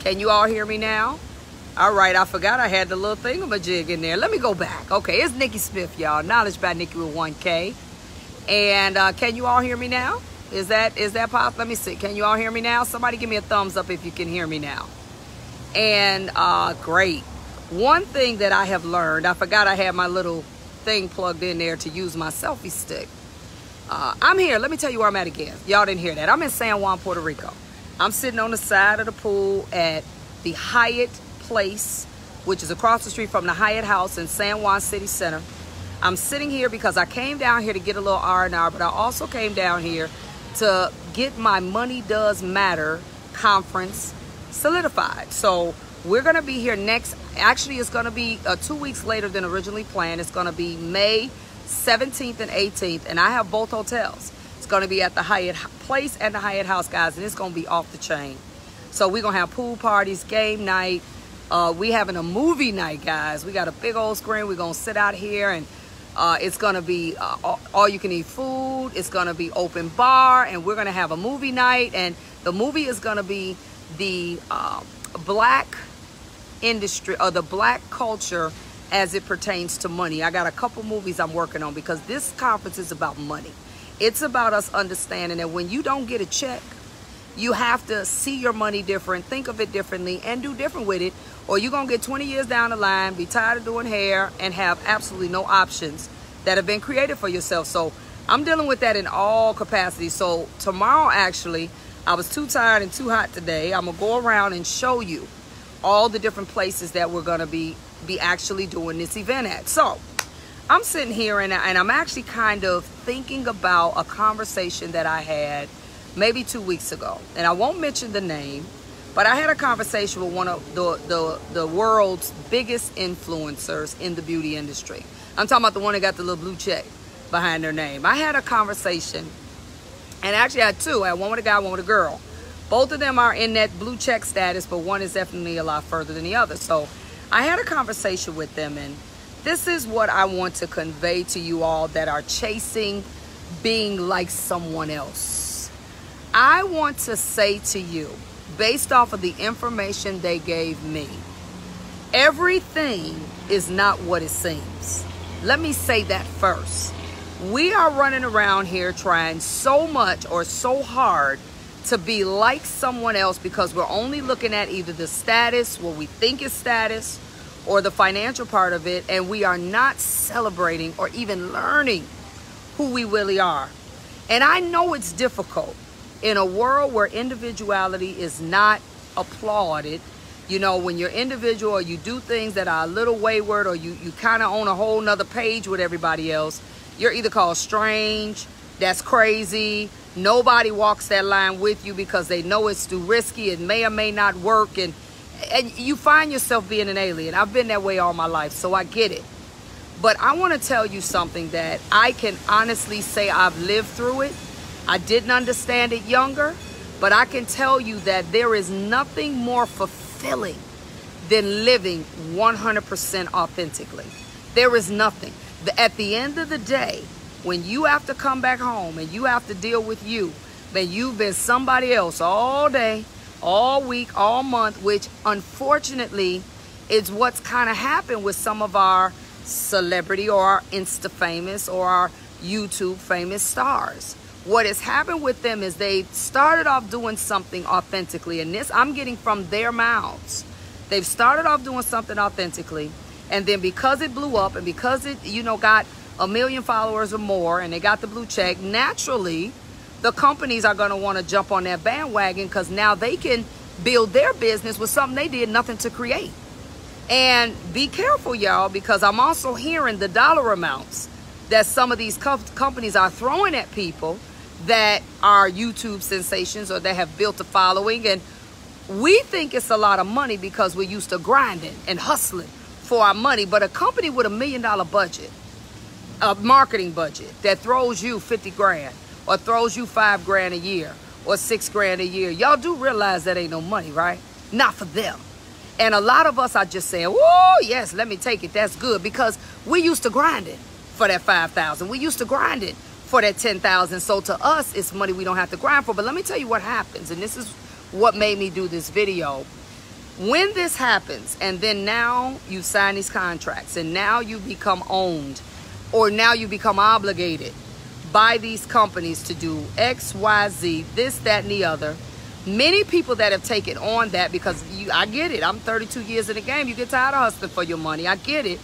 Can you all hear me now? All right, I forgot I had the little thing of thingamajig in there. Let me go back. Okay, it's Niki Smith, y'all. Knowledge by Niki with 1K. And uh, can you all hear me now? Is that is that pop? Let me see. Can you all hear me now? Somebody give me a thumbs up if you can hear me now. And uh, great. One thing that I have learned, I forgot I had my little thing plugged in there to use my selfie stick. Uh, I'm here. Let me tell you where I'm at again. Y'all didn't hear that. I'm in San Juan, Puerto Rico. I'm sitting on the side of the pool at the Hyatt Place, which is across the street from the Hyatt House in San Juan City Center. I'm sitting here because I came down here to get a little R&R, but I also came down here to get my Money Does Matter conference solidified. So we're going to be here next. Actually, it's going to be uh, two weeks later than originally planned. It's going to be May 17th and 18th, and I have both hotels going to be at the Hyatt Place and the Hyatt House, guys, and it's going to be off the chain. So we're going to have pool parties, game night. Uh, we having a movie night, guys. We got a big old screen. We're going to sit out here and uh, it's going to be uh, all, all you can eat food. It's going to be open bar and we're going to have a movie night. And the movie is going to be the uh, black industry or the black culture as it pertains to money. I got a couple movies I'm working on because this conference is about money. It's about us understanding that when you don't get a check, you have to see your money different, think of it differently, and do different with it, or you're going to get 20 years down the line, be tired of doing hair, and have absolutely no options that have been created for yourself. So I'm dealing with that in all capacities. So tomorrow, actually, I was too tired and too hot today. I'm going to go around and show you all the different places that we're going to be, be actually doing this event at. So I'm sitting here and, and I'm actually kind of thinking about a conversation that I had maybe two weeks ago. And I won't mention the name, but I had a conversation with one of the, the, the world's biggest influencers in the beauty industry. I'm talking about the one that got the little blue check behind their name. I had a conversation, and actually I had two. I had one with a guy, one with a girl. Both of them are in that blue check status, but one is definitely a lot further than the other. So I had a conversation with them, and this is what I want to convey to you all that are chasing being like someone else. I want to say to you, based off of the information they gave me, everything is not what it seems. Let me say that first. We are running around here trying so much or so hard to be like someone else because we're only looking at either the status, what we think is status, or the financial part of it, and we are not celebrating or even learning who we really are. And I know it's difficult in a world where individuality is not applauded. You know, when you're individual or you do things that are a little wayward or you, you kind of own a whole nother page with everybody else, you're either called strange, that's crazy, nobody walks that line with you because they know it's too risky, it may or may not work, and and you find yourself being an alien. I've been that way all my life, so I get it. But I want to tell you something that I can honestly say I've lived through it. I didn't understand it younger, but I can tell you that there is nothing more fulfilling than living 100% authentically. There is nothing. At the end of the day, when you have to come back home and you have to deal with you, that you've been somebody else all day, all week, all month, which unfortunately is what's kind of happened with some of our celebrity or our Insta famous or our YouTube famous stars. What has happened with them is they started off doing something authentically, and this I'm getting from their mouths. They've started off doing something authentically, and then because it blew up and because it, you know, got a million followers or more and they got the blue check, naturally, the companies are going to want to jump on that bandwagon because now they can build their business with something they did nothing to create. And be careful, y'all, because I'm also hearing the dollar amounts that some of these co companies are throwing at people that are YouTube sensations or that have built a following. And we think it's a lot of money because we're used to grinding and hustling for our money. But a company with a million dollar budget, a marketing budget that throws you 50 grand or throws you five grand a year or six grand a year. Y'all do realize that ain't no money, right? Not for them. And a lot of us are just saying, oh, yes, let me take it. That's good. Because we used to grind it for that 5,000. We used to grind it for that 10,000. So to us, it's money we don't have to grind for. But let me tell you what happens. And this is what made me do this video. when this happens, and then now you sign these contracts, and now you become owned, or now you become obligated by these companies to do X, Y, Z, this, that, and the other. Many people that have taken on that because you, I get it. I'm 32 years in the game. You get tired of hustling for your money. I get it.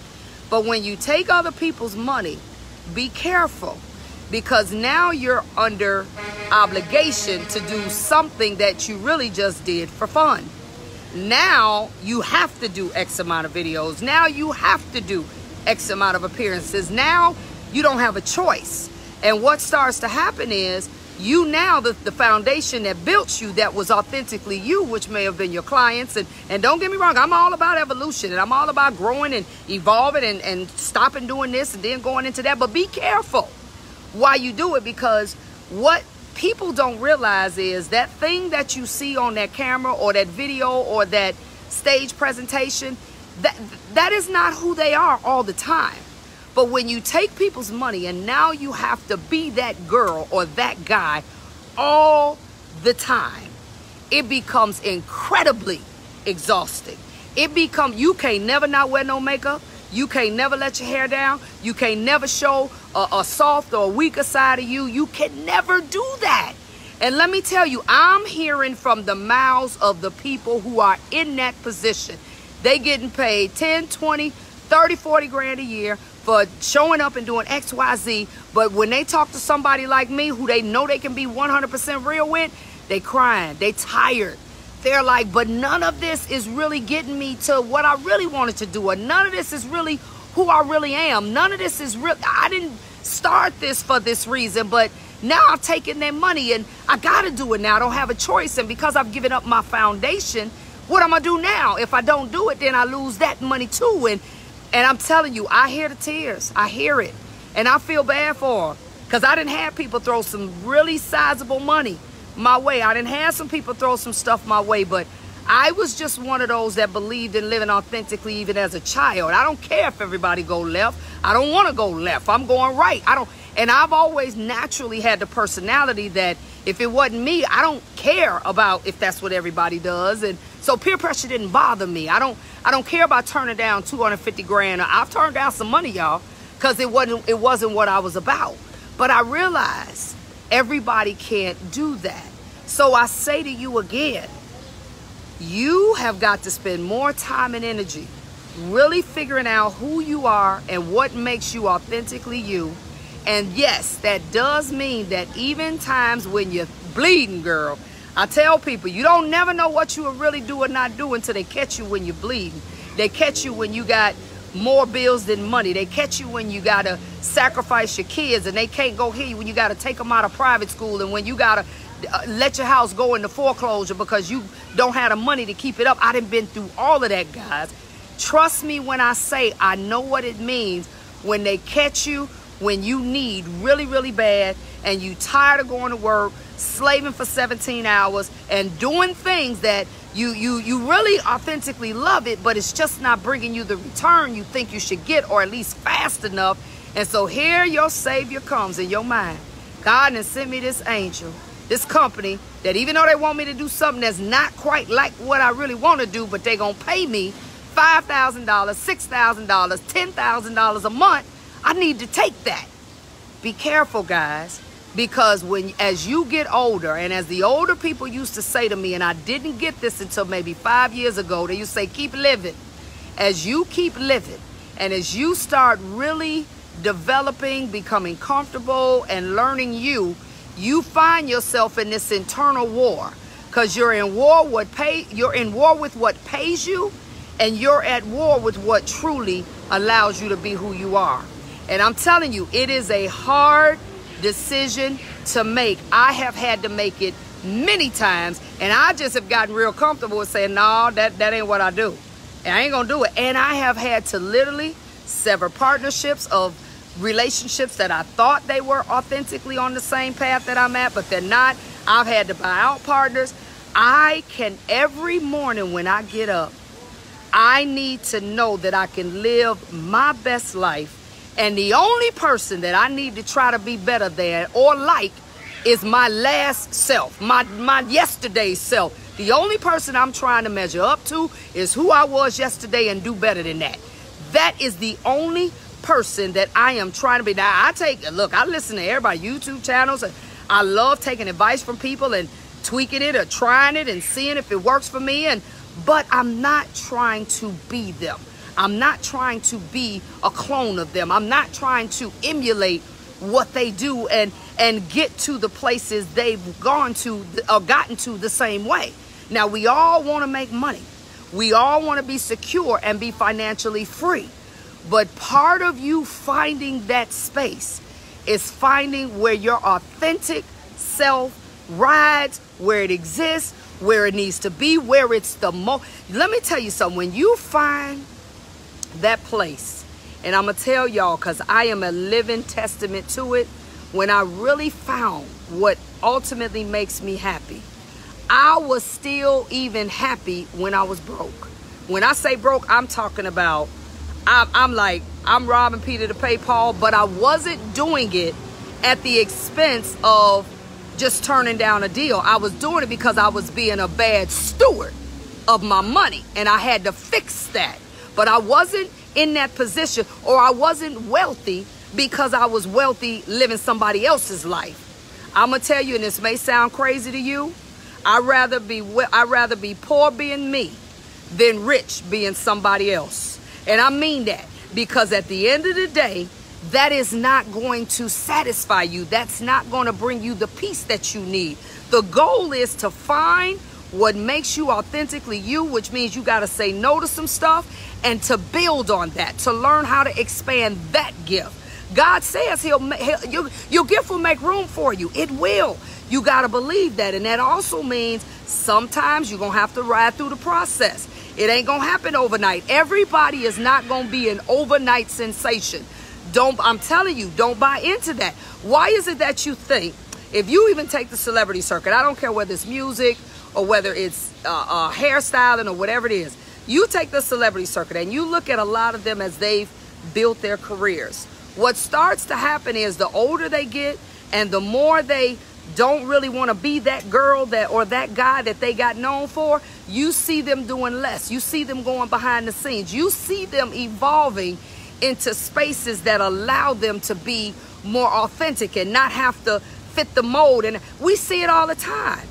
But when you take other people's money, be careful because now you're under obligation to do something that you really just did for fun. Now you have to do X amount of videos. Now you have to do X amount of appearances. Now you don't have a choice. And what starts to happen is you now the, the foundation that built you that was authentically you which may have been your clients and and don't get me wrong i'm all about evolution and i'm all about growing and evolving and, and stopping doing this and then going into that. But be careful why you do it because what people don't realize is that thing that you see on that camera or that video or that stage presentation that that is not who they are all the time but when you take people's money and now you have to be that girl or that guy all the time, it becomes incredibly exhausting. It become you can't never not wear no makeup. You can't never let your hair down. You can't never show a, a soft or a weaker side of you. You can never do that. And let me tell you, I'm hearing from the mouths of the people who are in that position. They getting paid 10, 20, 30, 40 grand a year for showing up and doing X, Y, Z. But when they talk to somebody like me who they know they can be 100% real with, they crying, they tired. They're like, but none of this is really getting me to what I really wanted to do. Or none of this is really who I really am. None of this is real. I didn't start this for this reason, but now I'm taking their money and I got to do it now. I don't have a choice. And because I've given up my foundation, what am I going to do now? If I don't do it, then I lose that money too. And and I'm telling you, I hear the tears. I hear it. And I feel bad for them. Because I didn't have people throw some really sizable money my way. I didn't have some people throw some stuff my way. But I was just one of those that believed in living authentically even as a child. I don't care if everybody go left. I don't want to go left. I'm going right. I don't and I've always naturally had the personality that if it wasn't me, I don't care about if that's what everybody does. And so peer pressure didn't bother me. I don't I don't care about turning down 250 grand. I've turned down some money, y'all, because it wasn't it wasn't what I was about. But I realize everybody can't do that. So I say to you again, you have got to spend more time and energy really figuring out who you are and what makes you authentically you. And yes, that does mean that even times when you're bleeding, girl, I tell people, you don't never know what you will really do or not do until they catch you when you're bleeding. They catch you when you got more bills than money. They catch you when you got to sacrifice your kids and they can't go here when you got to take them out of private school and when you got to uh, let your house go into foreclosure because you don't have the money to keep it up. I done been through all of that, guys. Trust me when I say I know what it means when they catch you when you need really, really bad and you tired of going to work slaving for 17 hours and doing things that you you you really authentically love it but it's just not bringing you the return you think you should get or at least fast enough. And so here your savior comes in your mind. God has sent me this angel this company that even though they want me to do something that's not quite like what i really want to do but they gonna pay me $5000 $6000 $10000 a month i need to take that. Be careful guys because when as you get older and as the older people used to say to me and i didn't get this until maybe five years ago they used to say keep living. As you keep living and as you start really developing becoming comfortable and learning you you find yourself in this internal war because you're in war with pay you're in war with what pays you and you're at war with what truly allows you to be who you are and i'm telling you it is a hard decision to make. I have had to make it many times, and I just have gotten real comfortable with saying, no, that, that ain't what I do. And I ain't gonna do it. And I have had to literally sever partnerships of relationships that I thought they were authentically on the same path that I'm at, but they're not. I've had to buy out partners. I can, every morning when I get up, I need to know that I can live my best life and the only person that I need to try to be better than or like is my last self, my, my yesterday's self. The only person I'm trying to measure up to is who I was yesterday and do better than that. That is the only person that I am trying to be. Now, I take, look, I listen to everybody, YouTube channels. And I love taking advice from people and tweaking it or trying it and seeing if it works for me. And But I'm not trying to be them. I'm not trying to be a clone of them. I'm not trying to emulate what they do and and get to the places they've gone to or uh, gotten to the same way. Now we all want to make money. We all want to be secure and be financially free. But part of you finding that space is finding where your authentic self rides, where it exists, where it needs to be, where it's the most. Let me tell you something. When you find that place, and I'm going to tell y'all because I am a living testament to it, when I really found what ultimately makes me happy, I was still even happy when I was broke. When I say broke, I'm talking about, I'm, I'm like, I'm robbing Peter to pay Paul, but I wasn't doing it at the expense of just turning down a deal. I was doing it because I was being a bad steward of my money and I had to fix that. But I wasn't in that position or I wasn't wealthy because I was wealthy living somebody else's life. I'm gonna tell you, and this may sound crazy to you, I'd rather be I'd rather be poor being me than rich being somebody else. And I mean that because at the end of the day, that is not going to satisfy you. That's not going to bring you the peace that you need. The goal is to find what makes you authentically you, which means you got to say no to some stuff and to build on that, to learn how to expand that gift. God says he'll, he'll you, your gift will make room for you. It will. You got to believe that. And that also means sometimes you're going to have to ride through the process. It ain't going to happen overnight. Everybody is not going to be an overnight sensation. Don't I'm telling you, don't buy into that. Why is it that you think if you even take the celebrity circuit, I don't care whether it's music or whether it's uh, uh, hairstyling or whatever it is, you take the celebrity circuit and you look at a lot of them as they've built their careers. What starts to happen is the older they get and the more they don't really want to be that girl that or that guy that they got known for, you see them doing less. You see them going behind the scenes. You see them evolving into spaces that allow them to be more authentic and not have to fit the mold. And we see it all the time.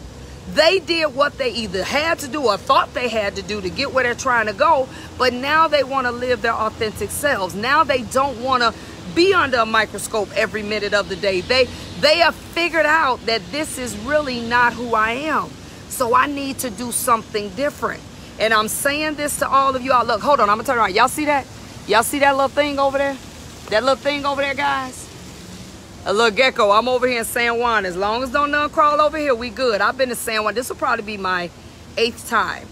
They did what they either had to do or thought they had to do to get where they're trying to go, but now they want to live their authentic selves. Now they don't want to be under a microscope every minute of the day. They they have figured out that this is really not who I am. So I need to do something different. And I'm saying this to all of you all. Look, hold on, I'm gonna turn around. Y'all see that? Y'all see that little thing over there? That little thing over there, guys? A little gecko. I'm over here in San Juan. As long as don't none crawl over here, we good. I've been to San Juan. This will probably be my eighth time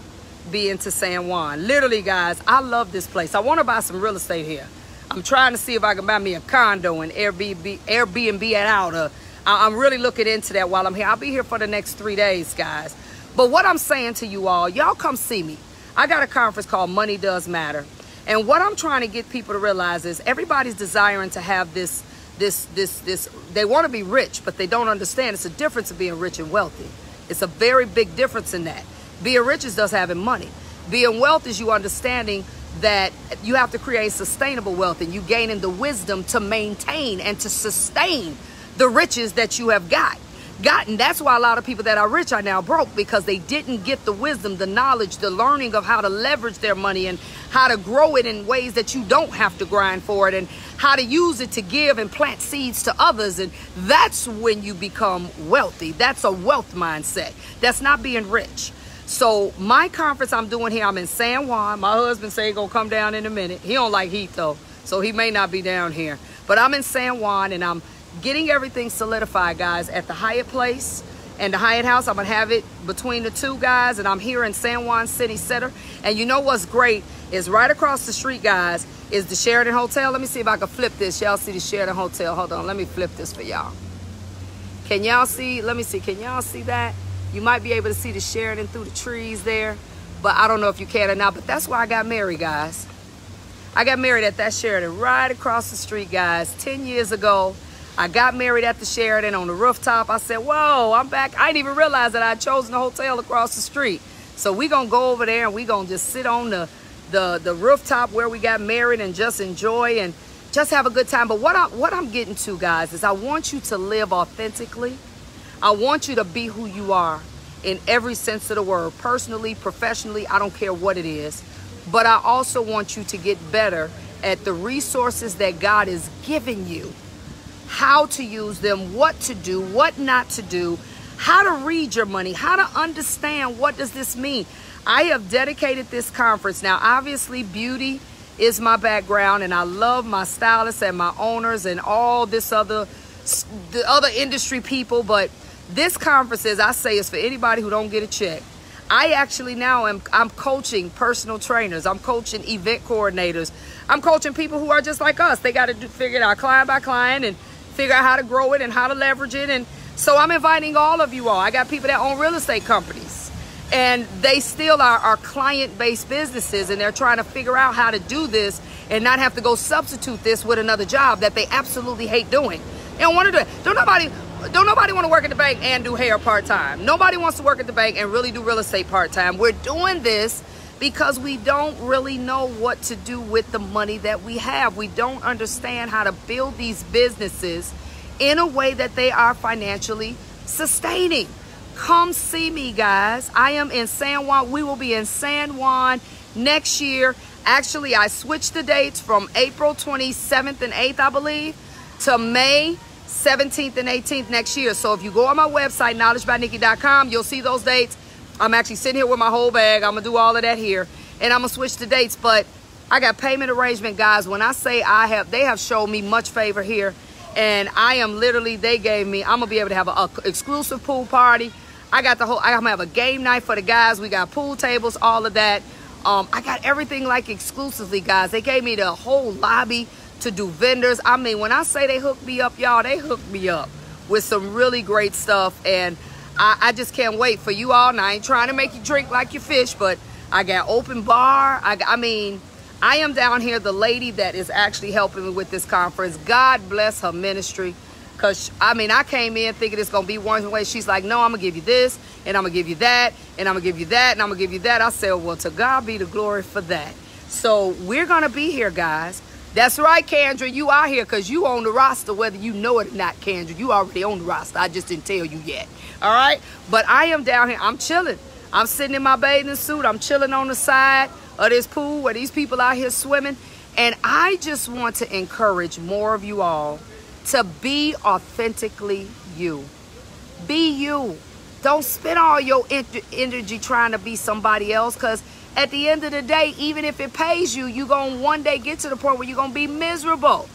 being to San Juan. Literally, guys, I love this place. I want to buy some real estate here. I'm trying to see if I can buy me a condo and Airbnb, Airbnb it out. Uh, I'm really looking into that while I'm here. I'll be here for the next three days, guys. But what I'm saying to you all, y'all come see me. I got a conference called Money Does Matter. And what I'm trying to get people to realize is everybody's desiring to have this, this, this, this, they want to be rich, but they don't understand it's a difference of being rich and wealthy. It's a very big difference in that. Being rich is just having money. Being wealth is you understanding that you have to create sustainable wealth and you gaining the wisdom to maintain and to sustain the riches that you have got gotten. That's why a lot of people that are rich are now broke because they didn't get the wisdom, the knowledge, the learning of how to leverage their money and how to grow it in ways that you don't have to grind for it and how to use it to give and plant seeds to others. And that's when you become wealthy. That's a wealth mindset. That's not being rich. So my conference I'm doing here, I'm in San Juan. My husband say gonna come down in a minute. He don't like heat though, so he may not be down here. But I'm in San Juan and I'm getting everything solidified, guys, at the Hyatt Place and the Hyatt House. I'm going to have it between the two guys, and I'm here in San Juan City Center. And you know what's great is right across the street, guys, is the Sheraton Hotel. Let me see if I can flip this. Y'all see the Sheraton Hotel. Hold on. Let me flip this for y'all. Can y'all see? Let me see. Can y'all see that? You might be able to see the Sheraton through the trees there, but I don't know if you can or not. But that's why I got married, guys. I got married at that Sheraton right across the street, guys, 10 years ago. I got married at the Sheraton on the rooftop. I said, whoa, I'm back. I didn't even realize that I'd chosen the hotel across the street. So we gonna go over there and we gonna just sit on the, the, the rooftop where we got married and just enjoy and just have a good time. But what, I, what I'm getting to, guys, is I want you to live authentically. I want you to be who you are in every sense of the word, personally, professionally, I don't care what it is. But I also want you to get better at the resources that God is giving you, how to use them, what to do, what not to do, how to read your money, how to understand what does this mean. I have dedicated this conference. Now, obviously, beauty is my background, and I love my stylists and my owners and all this other the other industry people, but this conference, as I say, is for anybody who don't get a check. I actually now am I'm coaching personal trainers. I'm coaching event coordinators. I'm coaching people who are just like us. They got to figure it out client by client and figure out how to grow it and how to leverage it. And so I'm inviting all of you all. I got people that own real estate companies and they still are, are client-based businesses and they're trying to figure out how to do this and not have to go substitute this with another job that they absolutely hate doing. They don't want to do it. Don't nobody don't nobody want to work at the bank and do hair part-time. Nobody wants to work at the bank and really do real estate part-time. We're doing this because we don't really know what to do with the money that we have. We don't understand how to build these businesses in a way that they are financially sustaining. Come see me, guys. I am in San Juan. We will be in San Juan next year. Actually, I switched the dates from April 27th and 8th, I believe, to May 17th and 18th next year. So if you go on my website, knowledgebyniki.com, you'll see those dates. I'm actually sitting here with my whole bag. I'm going to do all of that here. And I'm going to switch the dates. But I got payment arrangement, guys. When I say I have, they have shown me much favor here. And I am literally, they gave me, I'm going to be able to have an exclusive pool party. I got the whole, I'm going to have a game night for the guys. We got pool tables, all of that. Um, I got everything like exclusively, guys. They gave me the whole lobby to do vendors. I mean, when I say they hooked me up, y'all, they hooked me up with some really great stuff. And I, I, just can't wait for you all. Now, I ain't trying to make you drink like you fish, but I got open bar. I, I mean, I am down here, the lady that is actually helping me with this conference. God bless her ministry. Because, I mean, I came in thinking it's going to be one way. She's like, no, I'm going to give you this, and I'm going to give you that, and I'm going to give you that, and I'm going to give you that. I said, well, to God be the glory for that. So we're going to be here, guys. That's right, Kendra. You are here because you on the roster, whether you know it or not, Kendra. You already on the roster. I just didn't tell you yet. All right? But I am down here. I'm chilling. I'm sitting in my bathing suit. I'm chilling on the side of this pool where these people out here swimming. And I just want to encourage more of you all to be authentically you. Be you. Don't spend all your energy trying to be somebody else because at the end of the day, even if it pays you, you're going to one day get to the point where you're going to be miserable.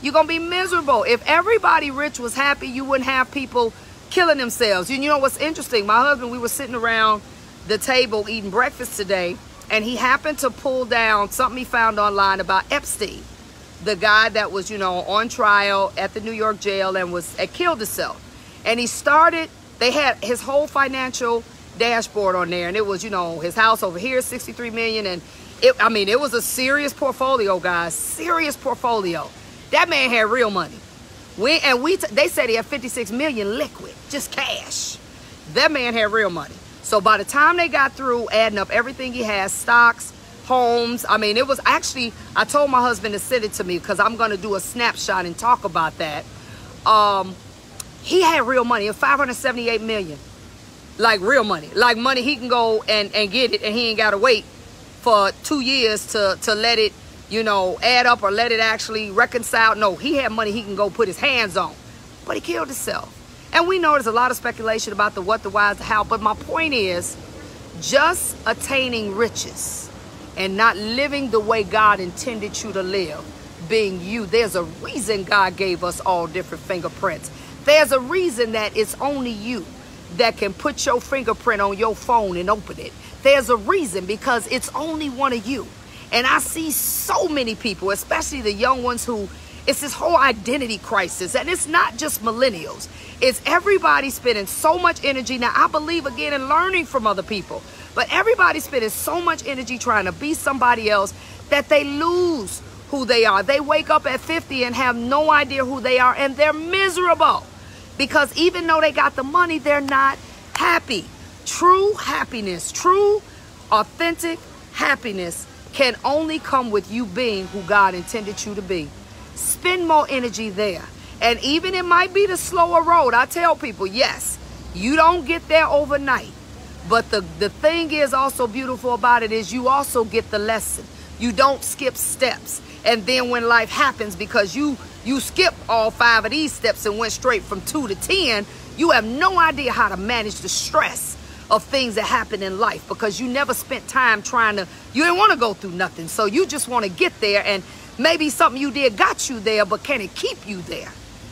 You're going to be miserable. If everybody rich was happy, you wouldn't have people killing themselves. You know what's interesting? My husband, we were sitting around the table eating breakfast today, and he happened to pull down something he found online about Epstein, the guy that was, you know, on trial at the New York jail and was had killed himself. And he started, they had his whole financial dashboard on there and it was you know his house over here 63 million and it i mean it was a serious portfolio guys serious portfolio that man had real money we and we they said he had 56 million liquid just cash. That man had real money. So by the time they got through adding up everything he has stocks homes i mean it was actually i told my husband to send it to me because i'm going to do a snapshot and talk about that. Um he had real money of 578 million. Like real money. Like money he can go and and get it and he ain't gotta wait for two years to to let it you know add up or let it actually reconcile no he had money he can go put his hands on but he killed himself and we know there's a lot of speculation about the what the why the how but my point is just attaining riches and not living the way god intended you to live being you there's a reason god gave us all different fingerprints there's a reason that it's only you that can put your fingerprint on your phone and open it. There's a reason because it's only one of you. And I see so many people, especially the young ones who it's this whole identity crisis. And it's not just millennials. It's everybody spending so much energy. Now, I believe again in learning from other people. But everybody's spending so much energy trying to be somebody else that they lose who they are. They wake up at 50 and have no idea who they are and they're miserable because even though they got the money, they're not happy. True happiness, true, authentic happiness can only come with you being who God intended you to be. Spend more energy there. And even it might be the slower road. I tell people, yes, you don't get there overnight. But the, the thing is also beautiful about it is you also get the lesson. You don't skip steps and then when life happens because you you skip all five of these steps and went straight from two to ten you have no idea how to manage the stress of things that happen in life because you never spent time trying to you didn't want to go through nothing. So you just want to get there and maybe something you did got you there but can it keep you there?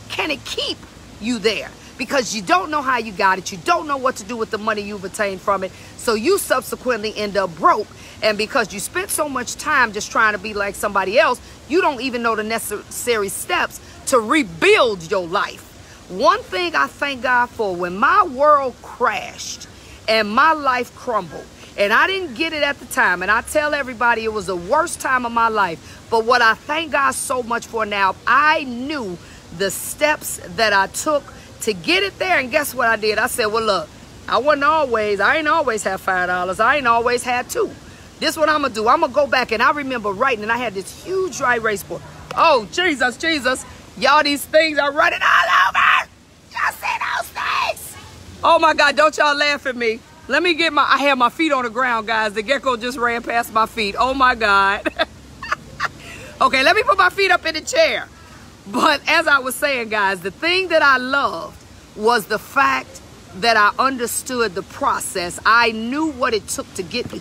Can it keep you there? Because you don't know how you got it. You don't know what to do with the money you've attained from it. So you subsequently end up broke. And because you spent so much time just trying to be like somebody else, you don't even know the necessary steps to rebuild your life. One thing I thank God for when my world crashed and my life crumbled, and I didn't get it at the time, and I tell everybody it was the worst time of my life. But what I thank God so much for now, I knew the steps that I took to get it there. And guess what I did? I said, well, look, I wasn't always, I ain't always have $5. I ain't always had two. This what I'm gonna do. I'm gonna go back and I remember writing and I had this huge dry erase board. Oh, Jesus, Jesus. Y'all, these things are running all over. Y'all see? Oh my God, don't y'all laugh at me. Let me get my, I have my feet on the ground, guys. The gecko just ran past my feet. Oh my God. okay, let me put my feet up in the chair. But as I was saying, guys, the thing that I loved was the fact that I understood the process. I knew what it took to get.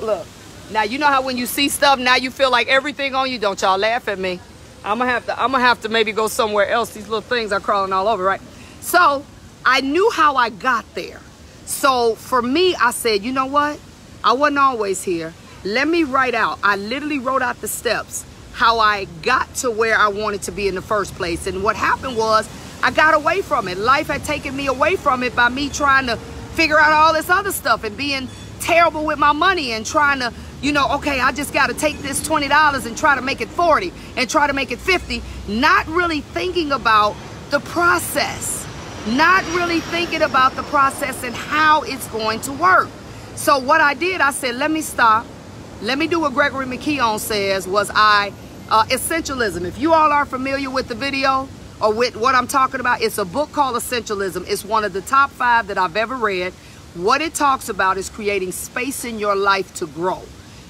Look, now you know how when you see stuff, now you feel like everything on you. Don't y'all laugh at me. I'm gonna have to. I'm gonna have to maybe go somewhere else. These little things are crawling all over, right? So I knew how I got there. So for me, I said, you know what? I wasn't always here. Let me write out. I literally wrote out the steps how I got to where I wanted to be in the first place. And what happened was I got away from it. Life had taken me away from it by me trying to figure out all this other stuff and being terrible with my money and trying to you know, okay, I just got to take this $20 and try to make it 40 and try to make it 50, not really thinking about the process, not really thinking about the process and how it's going to work. So what I did, I said, let me stop. Let me do what Gregory McKeown says was I, uh, Essentialism. If you all are familiar with the video or with what I'm talking about, it's a book called Essentialism. It's one of the top five that I've ever read. What it talks about is creating space in your life to grow.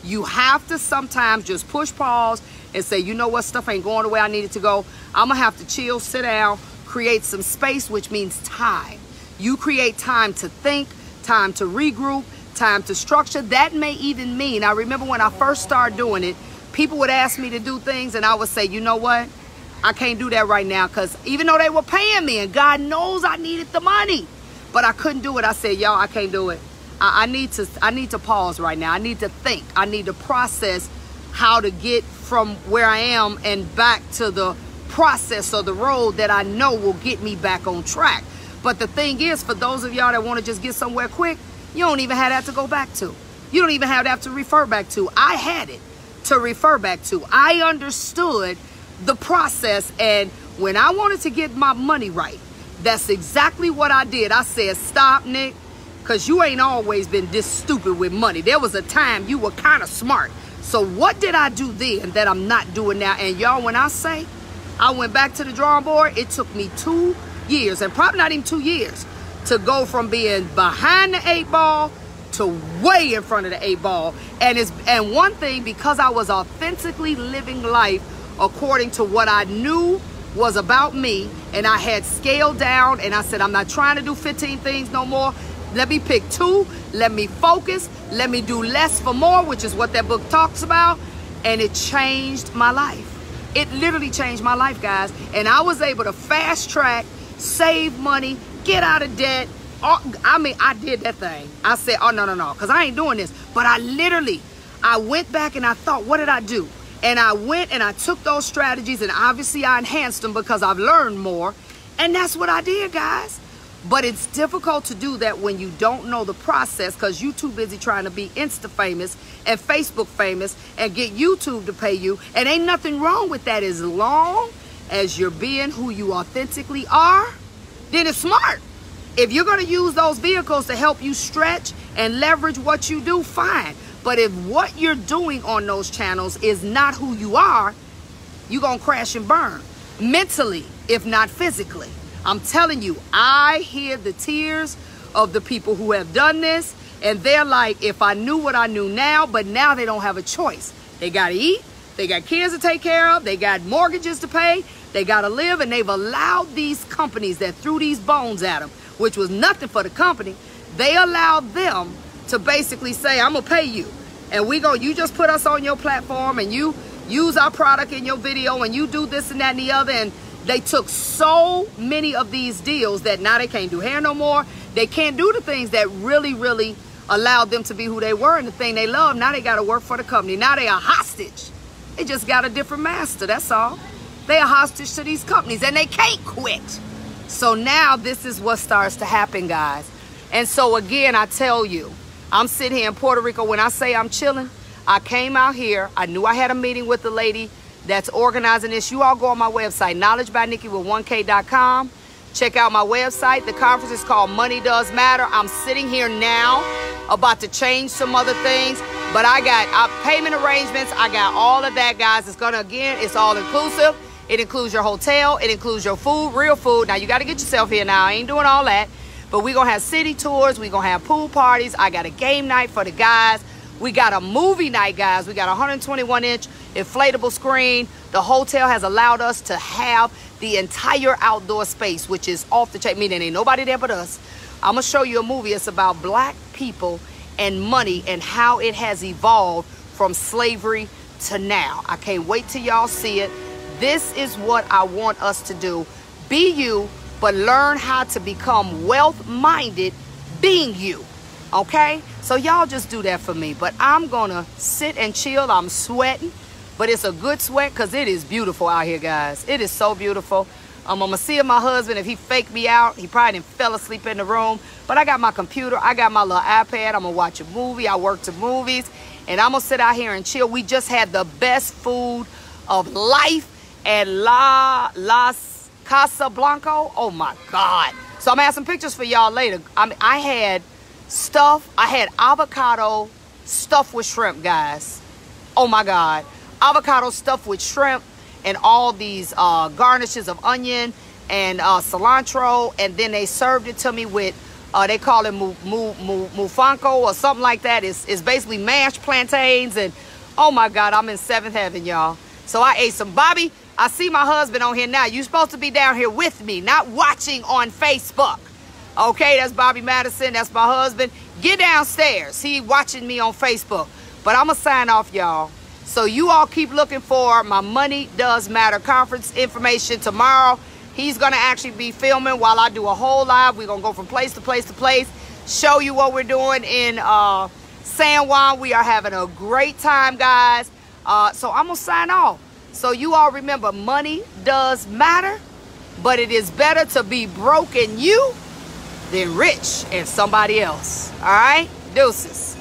You have to sometimes just push pause and say, you know what, stuff ain't going the way I need it to go. I'm to have to chill, sit down, create some space, which means time. You create time to think, time to regroup, time to structure. That may even mean, I remember when I first started doing it, people would ask me to do things and I would say, you know what? I can't do that right now because even though they were paying me and God knows I needed the money, but I couldn't do it. I said, y'all, I can't do it. I, I need to I need to pause right now. I need to think. I need to process how to get from where I am and back to the process or the road that I know will get me back on track. But the thing is, for those of y'all that want to just get somewhere quick, you don't even have that to go back to. You don't even have that to refer back to. I had it to refer back to. I understood the process and when I wanted to get my money right, that's exactly what I did. I said, stop, Nick. Because you ain't always been this stupid with money. There was a time you were kind of smart. So what did I do then that I'm not doing now? And y'all, when I say I went back to the drawing board, it took me two years, and probably not even two years, to go from being behind the eight ball to way in front of the eight ball. And it's and one thing, because I was authentically living life according to what I knew was about me, and I had scaled down, and I said, I'm not trying to do 15 things no more. Let me pick two. Let me focus. Let me do less for more, which is what that book talks about. And it changed my life. It literally changed my life, guys. And I was able to fast track, save money, get out of debt. Oh, I mean, I did that thing. I said, oh, no, no, no, because I ain't doing this. But I literally, I went back and I thought, what did I do? And I went and I took those strategies and obviously I enhanced them because I've learned more. And that's what I did, guys. But it's difficult to do that when you don't know the process because you're too busy trying to be Insta famous and Facebook famous and get YouTube to pay you. And ain't nothing wrong with that as long as you're being who you authentically are, then it's smart. If you're going to use those vehicles to help you stretch and leverage what you do, fine. But if what you're doing on those channels is not who you are, you're going to crash and burn mentally, if not physically. I'm telling you, I hear the tears of the people who have done this, and they're like, if I knew what I knew now, but now they don't have a choice. They got to eat, they got kids to take care of, they got mortgages to pay, they got to live, and they've allowed these companies that threw these bones at them, which was nothing for the company, they allowed them to basically say, I'm going to pay you. And we go, you just put us on your platform and you use our product in your video and you do this and that and the other. And they took so many of these deals that now they can't do hair no more. They can't do the things that really, really allowed them to be who they were and the thing they love. Now they got to work for the company. Now they are hostage. They just got a different master. That's all. They are hostage to these companies and they can't quit. So now this is what starts to happen, guys. And so again, I tell you, I'm sitting here in Puerto Rico. When I say I'm chilling, I came out here. I knew I had a meeting with the lady that's organizing this. You all go on my website, knowledgebyniki with 1k.com. Check out my website. The conference is called Money Does Matter. I'm sitting here now about to change some other things, but I got uh, payment arrangements. I got all of that, guys. It's going to, again, it's all inclusive. It includes your hotel. It includes your food, real food. Now, you got to get yourself here now. I ain't doing all that. But we're going to have city tours. We're going to have pool parties. I got a game night for the guys. We got a movie night, guys. We got a 121 inch inflatable screen. The hotel has allowed us to have the entire outdoor space, which is off the chain, meaning ain't nobody there but us. I'm to show you a movie. It's about black people and money and how it has evolved from slavery to now. I can't wait till y'all see it. This is what I want us to do. Be you, but learn how to become wealth-minded being you. Okay? So y'all just do that for me. But I'm to sit and chill. I'm sweating. But it's a good sweat because it is beautiful out here, guys. It is so beautiful. Um, I'm to see if my husband, if he faked me out, he probably fell asleep in the room. But I got my computer. I got my little iPad. I'm to watch a movie. I work to movies. And I'm to sit out here and chill. We just had the best food of life at La Las Casablanca. Oh my God. So I'm gonna have some pictures for y'all later. I mean, I had stuff, I had avocado stuffed with shrimp, guys. Oh my God. Avocado stuffed with shrimp and all these uh, garnishes of onion and uh, cilantro. And then they served it to me with, uh, they call it mu, mu, mu, mufanco or something like that. It's, it's basically mashed plantains. And oh my God, I'm in seventh heaven, y'all. So I ate some Bobby. I see my husband on here now. You're supposed to be down here with me, not watching on Facebook. Okay, that's Bobby Madison. That's my husband. Get downstairs. He watching me on Facebook. But I'm going to sign off, y'all. So you all keep looking for my Money Does Matter conference information tomorrow. He's going to actually be filming while I do a whole live. We're going to go from place to place to place, show you what we're doing in uh, San Juan. We are having a great time, guys. Uh, so I'm going to sign off. So you all remember, money does matter, but it is better to be broke in you than rich and somebody else. All right? Deuces.